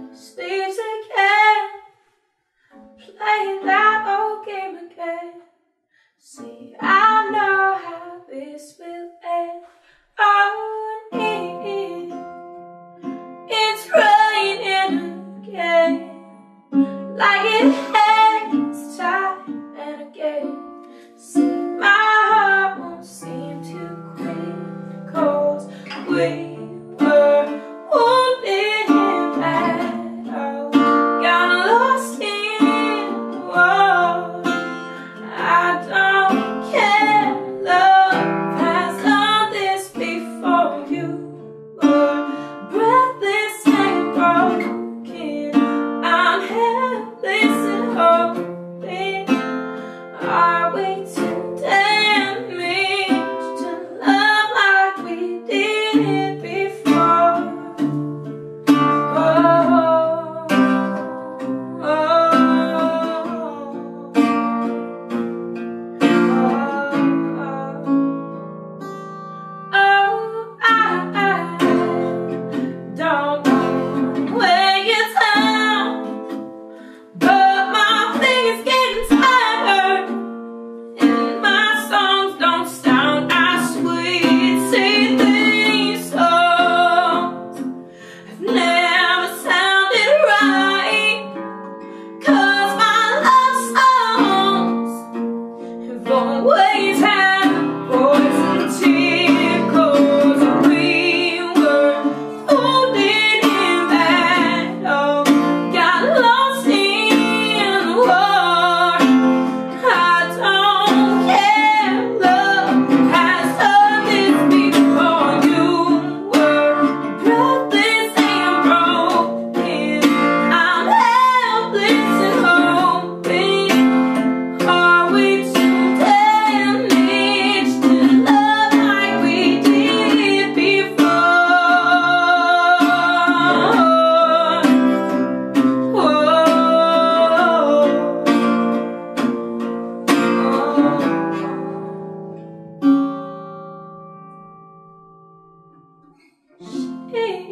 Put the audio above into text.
my sleeves again Playing that old game again. See, I know how this will end. Hey.